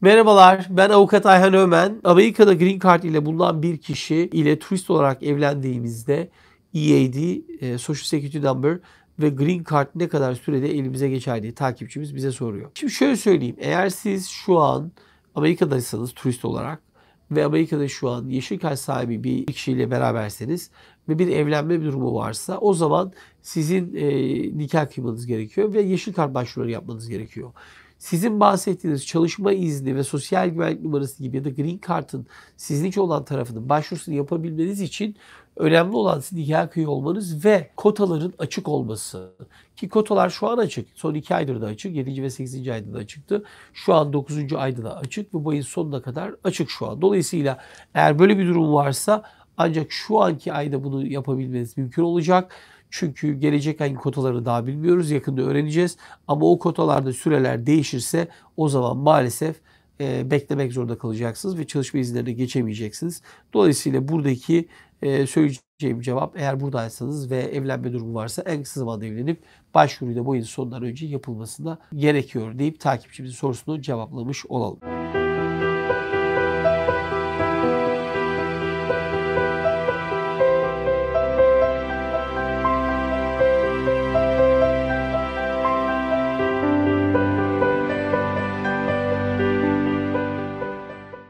Merhabalar, ben avukat Ayhan Ömen. Amerika'da Green Card ile bulunan bir kişi ile turist olarak evlendiğimizde EAD, e, Social Security Number ve Green Card ne kadar sürede elimize geçer diye takipçimiz bize soruyor. Şimdi şöyle söyleyeyim, eğer siz şu an Amerika'daysanız turist olarak ve Amerika'da şu an yeşil kart sahibi bir kişiyle beraberseniz ve bir evlenme durumu varsa o zaman sizin e, nikah kıymanız gerekiyor ve yeşil kart başvuruları yapmanız gerekiyor. Sizin bahsettiğiniz çalışma izni ve sosyal güvenlik numarası gibi ya da Green Card'ın sizinki olan tarafının başvurusunu yapabilmeniz için önemli olan sizin nikah kıyı olmanız ve kotaların açık olması. Ki kotalar şu an açık. Son 2 aydır da açık. 7. ve 8. ayda da açıktı. Şu an 9. ayda da açık ve bu ayın sonuna kadar açık şu an. Dolayısıyla eğer böyle bir durum varsa ancak şu anki ayda bunu yapabilmeniz mümkün olacak. Çünkü gelecek ayın kotalarını daha bilmiyoruz. Yakında öğreneceğiz. Ama o kotalarda süreler değişirse o zaman maalesef e, beklemek zorunda kalacaksınız ve çalışma izinlerine geçemeyeceksiniz. Dolayısıyla buradaki e, söyleyeceğim cevap eğer buradaysanız ve evlenme durumu varsa en kısa zamanda evlenip başvuruyu da bu yıl sonundan önce yapılmasına gerekiyor deyip takipçimizin sorusunu cevaplamış olalım.